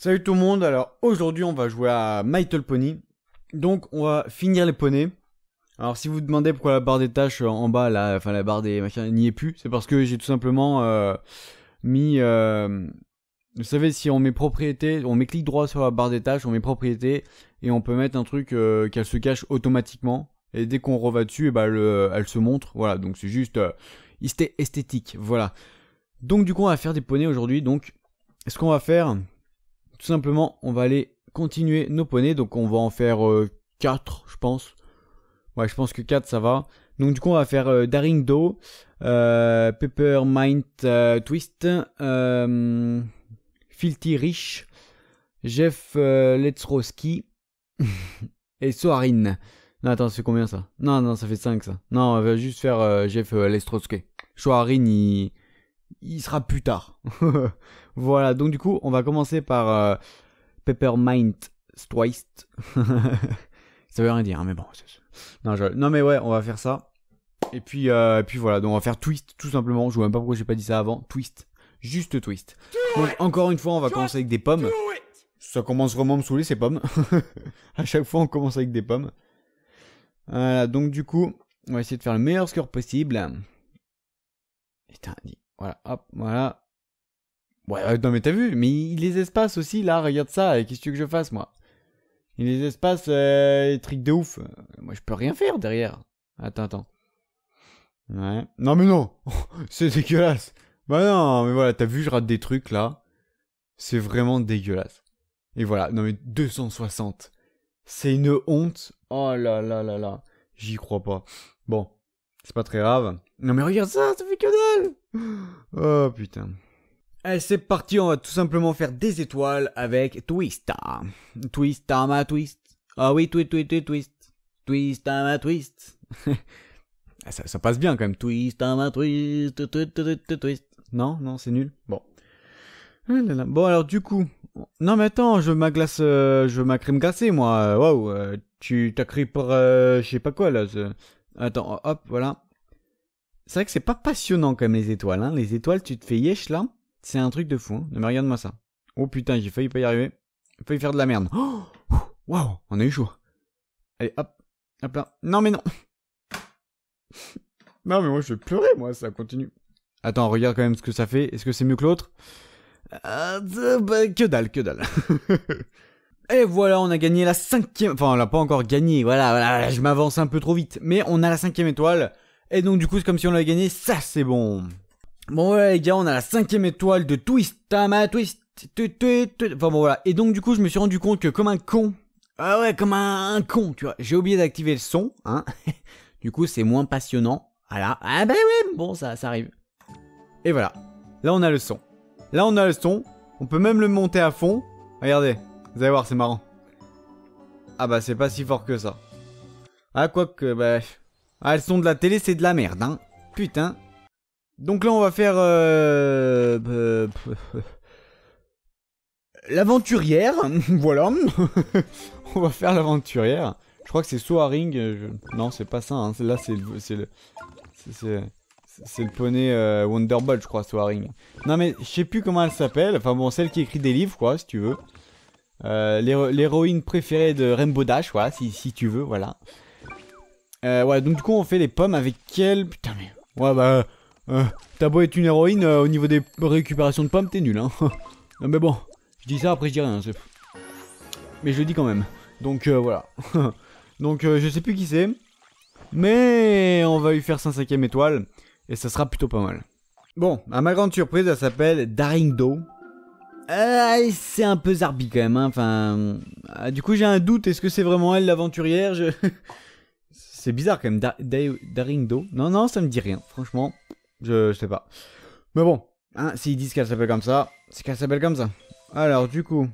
Salut tout le monde, alors aujourd'hui on va jouer à My Little Pony. Donc on va finir les poneys. Alors si vous vous demandez pourquoi la barre des tâches en bas, là, enfin la barre des machins n'y est plus, c'est parce que j'ai tout simplement euh, mis... euh, vous savez si on met propriété, on met clic droit sur la barre des tâches, on met propriété et on peut mettre un truc euh, qu'elle se cache automatiquement. Et dès qu'on reva dessus, et bah, le- elle se montre. Voilà, donc c'est juste euh, esthé- esthétique. Voilà. Donc du coup on va faire des poneys aujourd'hui. Donc ce qu'on va faire, tout simplement, on va aller continuer nos poneys. Donc on va en faire 4, je pense. Ouais, je pense que 4 ça va. Donc du coup on va faire euh, Daring Do, euh, Peppermint euh, Twist, euh, Filthy Rich, Jeff euh, Letzrowski et Soarin. Non attends, ça combien ça? Non, non, ça fait 5 ça. Non, on va juste faire euh, Jeff euh, Lestrowski. Soarin, il... il sera plus tard. voilà, donc du coup, on va commencer par euh, Peppermint Twist. ça veut rien dire, hein, mais bon. Non, non, mais ouais, on va faire ça. Et puis, euh, et puis voilà, donc on va faire Twist, tout simplement. Je vois même pas pourquoi j'ai pas dit ça avant. Twist. Juste Twist. Donc, encore une fois, on va commencer avec des pommes. Ça commence vraiment à me saouler, ces pommes. à chaque fois, on commence avec des pommes. Voilà, donc du coup, on va essayer de faire le meilleur score possible. Putain, voilà, hop, voilà. Ouais, non mais t'as vu, mais il les espace aussi, là, regarde ça, qu'est-ce que tu veux que je fasse, moi? Il les espace, euh, les trucs de ouf. Moi, je peux rien faire derrière. Attends, attends. Ouais. Non mais non C'est dégueulasse Bah non, mais voilà, t'as vu, je rate des trucs, là. C'est vraiment dégueulasse. Et voilà, non mais 260. C'est une honte. Oh là là là là. J'y crois pas. Bon, c'est pas très grave. Non mais regarde ça, ça fait que Oh putain. Allez, c'est parti, on va tout simplement faire des étoiles avec Twist. Twist, ma twist. Ah oui, twist, twist, twist, twist. Ma twist. Ah, ça, passe bien quand même. Twist, ma twist, twist, twist, twist. Non, non, c'est nul. Bon. Ah. Bon alors du coup, non mais attends, je veux ma glace, euh, je veux ma crème glacée moi. Waouh, euh, tu t'as crié pour euh, je sais pas quoi là. Attends, hop, voilà. C'est vrai que c'est pas passionnant comme les étoiles. Hein. Les étoiles, tu te fais yesh là. C'est un truc de fou. Hein. Non mais regarde-moi ça. Oh putain, j'ai failli pas y arriver. J'ai failli faire de la merde. Oh, Waouh, on a eu chaud. Allez, hop, hop là. Non mais non. non mais moi je vais pleurer moi, ça continue. Attends, regarde quand même ce que ça fait. Est-ce que c'est mieux que l'autre? Ah, bah, Que dalle, que dalle. Et voilà, on a gagné la cinquième. Enfin, on l'a pas encore gagné. Voilà, voilà, je m'avance un peu trop vite. Mais on a la cinquième étoile. Et donc, du coup, c'est comme si on l'avait gagné. Ça, c'est bon. Bon, ouais, les gars, on a la cinquième étoile de Twist. Tama Twist. Tu- Enfin, bon, voilà. Et donc, du coup, je me suis rendu compte que, comme un con. Ah ouais, comme un, con, tu vois. J'ai oublié d'activer le son, hein. du coup, c'est moins passionnant. Voilà. Ah, bah ouais, bon, ça, ça arrive. Et voilà. Là, on a le son. Là, on a le son. On peut même le monter à fond. Regardez. Vous allez voir, c'est marrant. Ah bah, c'est pas si fort que ça. Ah, quoique, bah... Ah, le son de la télé, c'est de la merde, hein. Putain. Donc là, on va faire... Euh... L'aventurière. voilà. on va faire l'aventurière. Je crois que c'est Soaring. euh, Non, c'est pas ça. Hein. Là, c'est le... C'est le... le poney euh, Wonderbolt, je crois, Soaring. Non, mais je sais plus comment elle s'appelle. Enfin bon, celle qui écrit des livres, quoi, si tu veux. Euh, l'héro- L'héroïne préférée de Rainbow Dash, voilà, si, si tu veux, voilà. Euh, ouais, donc du coup, on fait les pommes avec quelle... Putain, mais... Ouais, bah... Euh, T'as beau être une héroïne, euh, au niveau des récupérations de pommes, t'es nul, hein. non, mais bon, je dis ça, après je dis rien. Mais je le dis quand même. Donc, euh, voilà. donc, euh, je sais plus qui c'est. Mais on va lui faire 5 cinquième étoile. Et ça sera plutôt pas mal. Bon, à ma grande surprise, elle s'appelle Daring Do. Euh, c'est un peu zarbi quand même, hein. Enfin, du coup j'ai un doute. Est-ce que c'est vraiment elle l'aventurière? C'est bizarre quand même. Non, non, ça me dit rien. Franchement, je, je sais pas. Mais bon, hein, s'ils disent qu'elle s'appelle comme ça, c'est qu'elle s'appelle comme ça. Alors, du coup,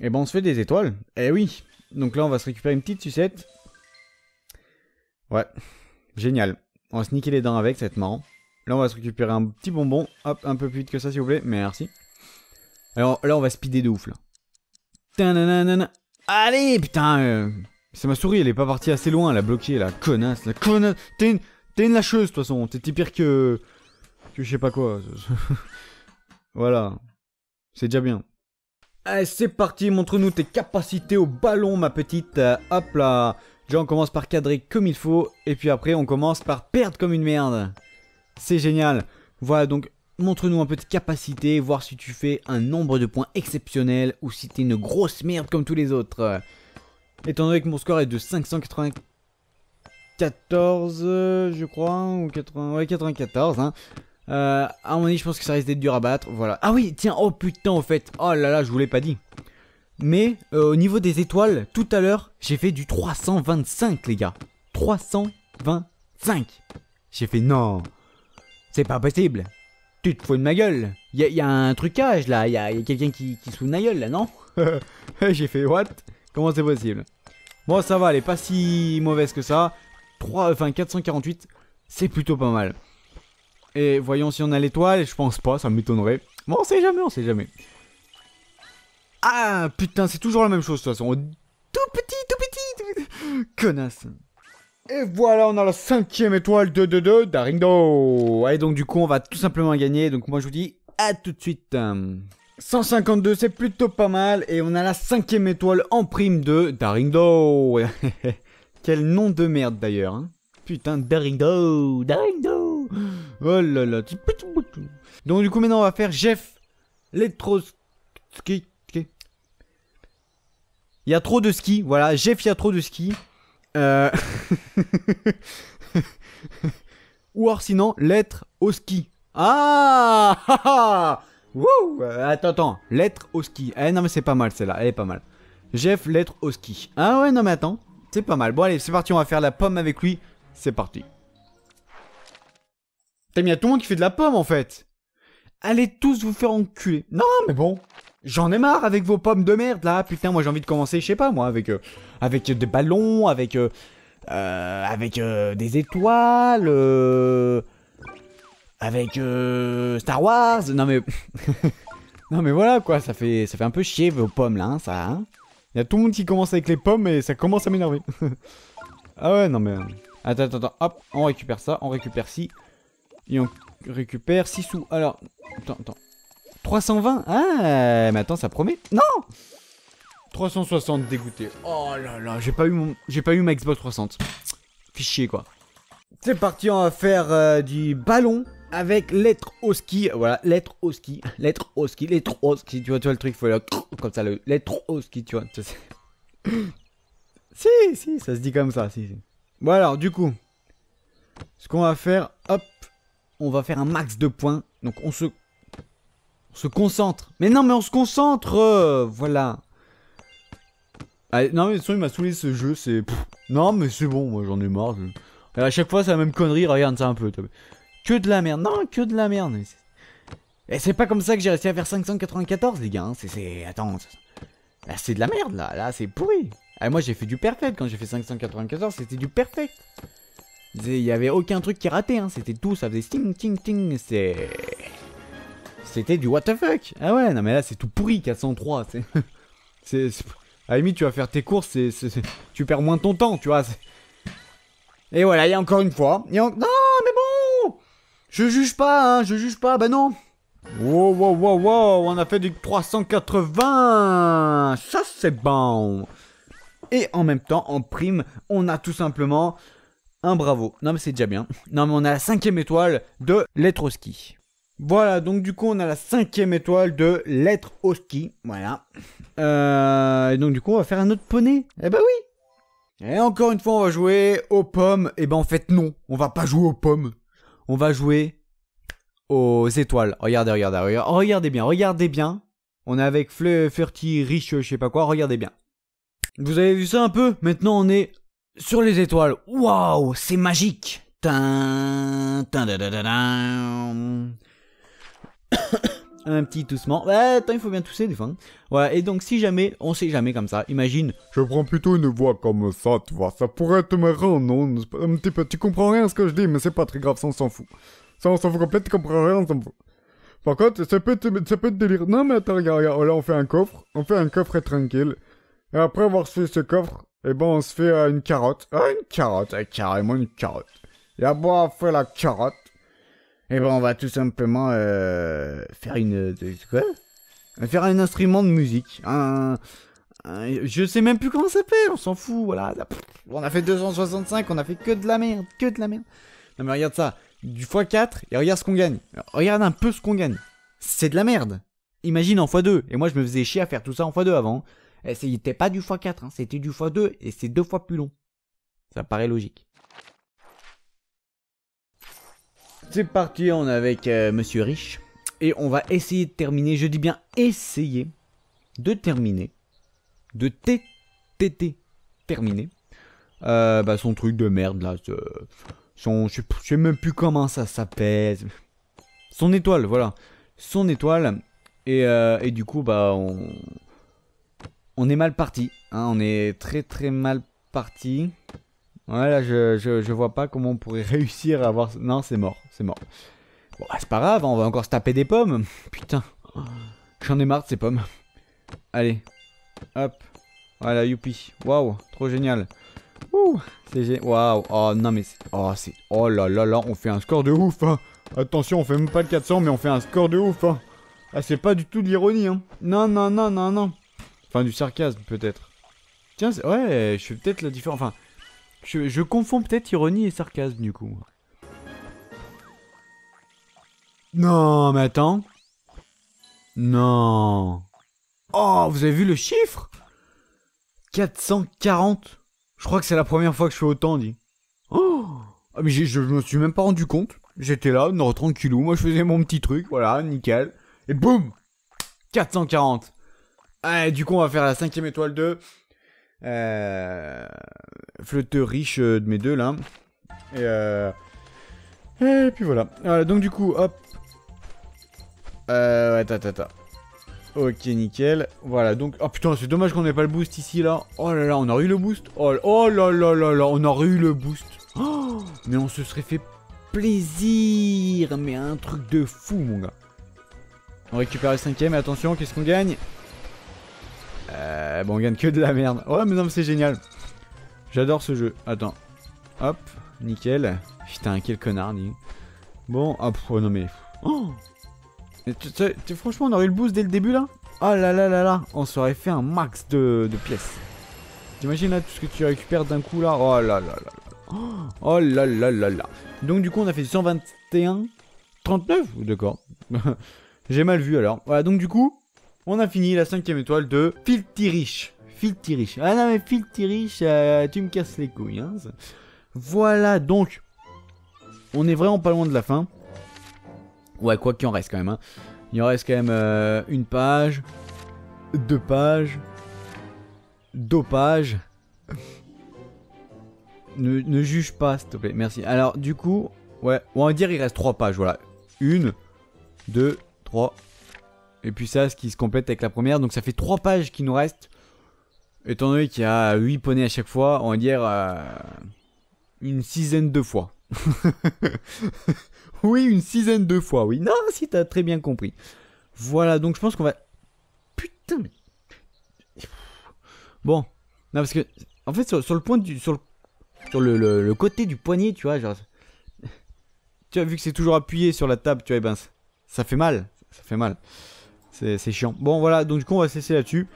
eh ben on se fait des étoiles. Eh oui. Donc là, on va se récupérer une petite sucette. Ouais, génial. On va se niquer les dents avec, ça va être marrant. Là, on va se récupérer un petit bonbon. Hop, un peu plus vite que ça, s'il vous plaît. Merci. Alors là, on va speeder de ouf, là. Allez, putain euh, C'est ma souris, elle est pas partie assez loin, elle a bloqué, la connasse, la connasse T'es une, t'es une lâcheuse, de toute façon. T'es pire que... Que je sais pas quoi. voilà. C'est déjà bien. Allez, c'est parti, montre-nous tes capacités au ballon, ma petite. Hop là. Déjà, on commence par cadrer comme il faut. Et puis après, on commence par perdre comme une merde. C'est génial. Voilà, donc, montre-nous un peu de capacité. Voir si tu fais un nombre de points exceptionnel. Ou si t'es une grosse merde comme tous les autres. Étant donné que mon score est de 594, je crois. Ou 80, ouais, 94, hein. Euh, à mon avis, je pense que ça risque d'être dur à battre. Voilà. Ah oui, tiens, oh putain, au fait. Oh là là, je vous l'ai pas dit. Mais euh, au niveau des étoiles, tout à l'heure, j'ai fait du 325, les gars. 325. J'ai fait non. C'est pas possible. Tu te fous de ma gueule. Il y, a un trucage là. Il y a, quelqu'un qui, qui se fout de ma gueule là, non? J'ai fait what? Comment c'est possible? Bon, ça va, elle est pas si mauvaise que ça. 3, enfin 448, c'est plutôt pas mal. Et voyons si on a l'étoile. Je pense pas, ça m'étonnerait. Bon, on sait jamais, on sait jamais. Ah, putain, c'est toujours la même chose de toute façon. Tout petit, tout petit, tout petit. Connasse. Et voilà, on a la cinquième étoile de 2-2 d'Arindo. Et donc du coup, on va tout simplement gagner. Donc moi, je vous dis à tout de suite. 152, c'est plutôt pas mal. Et on a la cinquième étoile en prime de Darindo. Quel nom de merde d'ailleurs. Hein. Putain, Darindo, Darindo. Oh là là. Donc du coup maintenant on va faire Jeff Letroski. Il y a trop de ski, voilà, Jeff il y a trop de ski. Euh... Ou alors sinon, lettre au ski. Ah, Wouh Attends, attends, lettre au ski. Eh non mais c'est pas mal celle-là, elle est pas mal. Jeff, lettre au ski. Ah ouais, non mais attends, c'est pas mal. Bon allez, c'est parti, on va faire la pomme avec lui. C'est parti. T'as mis à tout le monde qui fait de la pomme en fait. Allez tous vous faire enculer. Non mais bon, j'en ai marre avec vos pommes de merde là. Putain, moi j'ai envie de commencer, je sais pas moi, avec euh, avec des ballons, avec euh, euh avec euh, des étoiles, avec Star Wars. Non mais non mais voilà quoi, ça fait ça fait un peu chier vos pommes là, hein, ça. Hein y a tout le monde qui commence avec les pommes et ça commence à m'énerver. ah ouais non mais attends attends attends, hop, on récupère ça, on récupère ci. Et on récupère 6 sous. Alors, attends, attends. 320 Ah, mais attends, ça promet. Non 360 dégoûté. Oh là là, j'ai pas eu mon, j'ai pas eu ma Xbox 360. Fichier quoi. C'est parti, on va faire euh, du ballon avec lettre au ski. Voilà, lettre au ski, lettre au ski, lettre au ski. Tu vois, tu vois le truc, faut le comme ça, le lettre au ski, tu vois. si, si, ça se dit comme ça, si. si. Bon alors, du coup, ce qu'on va faire, hop, on va faire un max de points. Donc on se, se concentre. Mais non, mais on se concentre euh, Voilà. non, mais de il m'a saoulé ce jeu. C'est. Non, mais c'est bon, moi j'en ai marre. À chaque fois, c'est la même connerie. Regarde ça un peu. Que de la merde. Non, que de la merde. Et c'est pas comme ça que j'ai réussi à faire 594, les gars. Hein. C'est. Attends. Là, c'est de la merde, là. Là, c'est pourri. Ah, moi, j'ai fait du perfect quand j'ai fait 594. C'était du perfect. Il y avait aucun truc qui ratait, hein. C'était tout, ça faisait ting ting ting. C'était du what the fuck. Ah ouais, non mais là c'est tout pourri 403. C'est. À la limite, tu vas faire tes courses, tu perds moins ton temps, tu vois. Et voilà, a encore une fois. Non, Je juge pas, hein, je juge pas, bah non Wow, wow, wow, wow, on a fait du 380 Ça c'est bon Et en même temps, en prime, on a tout simplement un bravo. Non mais c'est déjà bien. Non mais on a la cinquième étoile de lettre au. Voilà, donc du coup on a la cinquième étoile de lettre au ski. Voilà. Euh, et donc du coup on va faire un autre poney. Eh ben oui. Et encore une fois on va jouer aux pommes. Et eh ben en fait non, on va pas jouer aux pommes. On va jouer aux étoiles. Regardez, regardez, regardez, regardez bien, regardez bien. On est avec Flirty, Rich, je sais pas quoi, regardez bien. Vous avez vu ça un peu? Maintenant on est sur les étoiles. Waouh, c'est magique. Un petit toussement. Ouais, attends, il faut bien tousser des fois. Voilà, et donc si jamais, on sait jamais comme ça, imagine. Je prends plutôt une voix comme ça, tu vois. Ça pourrait te marrant, non? Un petit peu, tu comprends rien à ce que je dis, mais c'est pas très grave, ça on s'en fout. Ça on s'en fout complètement, tu comprends rien, on s'en fout. Par contre, ça peut, être, ça peut être délire. Non mais attends, regarde, regarde, là on fait un coffre. On fait un coffre tranquille. Et après avoir fait ce coffre, et eh ben, on se fait euh, une carotte. Ah, une carotte, euh, carrément une carotte. Et après avoir fait la carotte, et eh ben, on va tout simplement euh, faire une... quoi? Faire un instrument de musique. Un, un- je sais même plus comment ça s'appelle, on s'en fout, voilà. On a fait 265, on a fait que de la merde, que de la merde. Non mais regarde ça, du x4 et regarde ce qu'on gagne. Regarde un peu ce qu'on gagne. C'est de la merde. Imagine en x2. Et moi je me faisais chier à faire tout ça en x2 avant. Et c'était pas du x4, hein, c'était du x2 et c'est deux fois plus long. Ça paraît logique. C'est parti, on est avec euh, Monsieur Rich. Et on va essayer de terminer, je dis bien essayer de terminer, de t t t terminer, euh, bah, son truc de merde là, son, je sais, je sais même plus comment ça s'appelle, son étoile, voilà, son étoile, et, euh, et du coup bah on, on est mal parti, hein, on est très très mal parti. Voilà, je, je, je vois pas comment on pourrait réussir à avoir. Non, c'est mort, c'est mort. Bon, bah, c'est pas grave, on va encore se taper des pommes. Putain, j'en ai marre de ces pommes. Allez, hop, voilà, youpi. Waouh, trop génial. Ouh, c'est génial. Waouh, oh non, mais. Oh, c'est. Oh là là là, on fait un score de ouf, hein. Attention, on fait même pas le 400, mais on fait un score de ouf, hein. Ah, c'est pas du tout de l'ironie, hein. Non, non, non, non, non. Enfin, du sarcasme, peut-être. Tiens, ouais, je fais peut-être la différence. Enfin, je, je confonds peut-être ironie et sarcasme, du coup. Non, mais attends. Non. Oh, vous avez vu le chiffre? 440. Je crois que c'est la première fois que je fais autant, dit. Oh ah, mais j'ai- je me suis même pas rendu compte. J'étais là, non, tranquillou. Moi, je faisais mon petit truc, voilà, nickel. Et boum 440. Ah, du coup, on va faire la cinquième étoile de... Euh... Flotteur riche euh, de mes deux, là. Et euh... Et puis voilà. Voilà, donc du coup, hop. Euh, ta, ta. Ok, nickel. Voilà, donc... Oh putain, c'est dommage qu'on ait pas le boost ici, là. Oh là là, on aurait eu le boost. Oh, oh là là là là, on aurait eu le boost. Oh, mais on se serait fait plaisir. Mais un truc de fou, mon gars. On récupère le cinquième, attention, qu'est-ce qu'on gagne? Euh, Bon, on gagne que de la merde. Ouais, mais non, mais c'est génial. J'adore ce jeu. Attends. Hop, nickel. Putain, quel connard. Bon, hop, oh non mais... Oh franchement, on aurait eu le boost dès le début, là? Oh là là là là On s'aurait fait un max de, de pièces. T'imagines, là, tout ce que tu récupères d'un coup, là? Oh là là là là. Oh là là là là. Donc, du coup, on a fait 121... 39 D'accord. J'ai mal vu, alors. Voilà, donc, du coup... On a fini la cinquième étoile de Filthy Rich. Filthy Rich. Ah non mais Filthy Rich, euh, tu me casses les couilles. Hein. Voilà donc. On est vraiment pas loin de la fin. Ouais, quoi qu'il en reste quand même. Hein. Il en reste quand même euh, une page, deux pages, deux pages. Ne, ne juge pas, s'il te plaît. Merci. Alors, du coup, ouais, on va dire il reste trois pages. Voilà. Une, deux, trois. Et puis ça, ce qui se complète avec la première. Donc ça fait trois pages qui nous restent. Étant donné qu'il y a 8 poneys à chaque fois, on va dire euh, une sizaine de fois. oui, une sizaine de fois, oui. Non, si t'as très bien compris. Voilà, donc je pense qu'on va... Putain. Bon, non, parce que... En fait, sur, le point du... Sur, le, sur le, le- côté du poignet, tu vois, genre... Tu as vu que c'est toujours appuyé sur la table, tu vois, et ben, ça- ça fait mal. Ça fait mal. C'est chiant. Bon, voilà, donc du coup, on va se laisser là-dessus.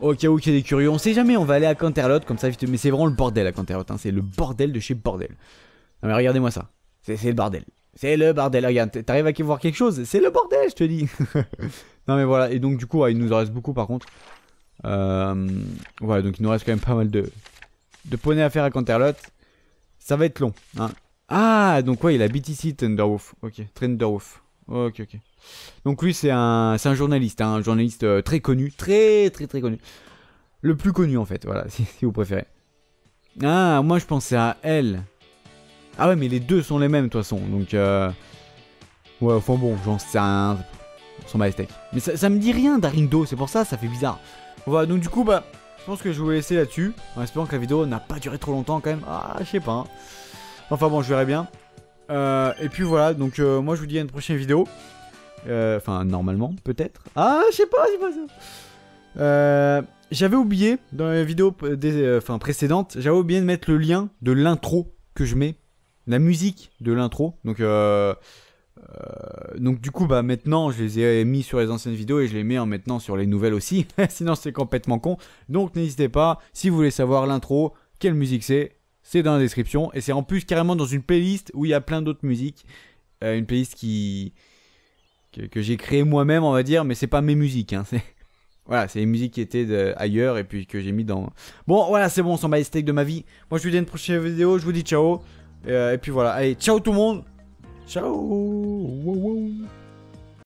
Au cas où il y a des curieux, on sait jamais, on va aller à Canterlot comme ça mais c'est vraiment le bordel à Canterlot, hein, c'est le bordel de chez bordel. Non mais regardez-moi ça, c'est le bordel. C'est le bordel, regarde, t'arrives à voir quelque chose, c'est le bordel, je te dis. non mais voilà, et donc du coup, il nous en reste beaucoup par contre. Euh, voilà, donc il nous reste quand même pas mal de, de poneys à faire à Canterlot. Ça va être long. Hein. Ah, donc ouais, il habite ici, Thunderwolf. Ok, Thunderwolf. Ok, ok. Donc lui, c'est un, un journaliste, hein, un journaliste euh, très connu, très très très connu. Le plus connu en fait, voilà, si, vous préférez. Ah, moi je pensais à elle. Ah ouais, mais les deux sont les mêmes de toute façon, donc... Euh... Ouais, enfin bon, j'en sais rien. Son steaks. Mais ça, ça me dit rien d'Arindo, c'est pour ça, ça fait bizarre. Voilà, donc du coup, bah, je pense que je vais vous laisser là-dessus, en espérant que la vidéo n'a pas duré trop longtemps quand même. Ah, je sais pas. hein. Enfin bon, je verrai bien. Euh, et puis voilà, donc euh, moi je vous dis à une prochaine vidéo. Euh, Enfin, normalement, peut-être. Ah, je sais pas, je sais pas ça. Euh, j'avais oublié, dans la vidéo des, euh, enfin, précédente, j'avais oublié de mettre le lien de l'intro que je mets. La musique de l'intro. Donc, donc du coup, bah maintenant, je les ai mis sur les anciennes vidéos et je les mets en maintenant sur les nouvelles aussi. Sinon, c'est complètement con. Donc n'hésitez pas, si vous voulez savoir l'intro, quelle musique c'est, c'est dans la description. Et c'est en plus carrément dans une playlist où il y a plein d'autres musiques. Une playlist qui que, j'ai créée moi-même, on va dire, mais c'est pas mes musiques. Hein, c'est voilà, c'est les musiques qui étaient de, ailleurs et puis que j'ai mis dans. Bon, voilà, c'est bon, on s'en bat les steaks de ma vie. Moi, je vous dis à une prochaine vidéo. Je vous dis ciao. et, euh, et puis voilà, allez, ciao tout le monde. Ciao.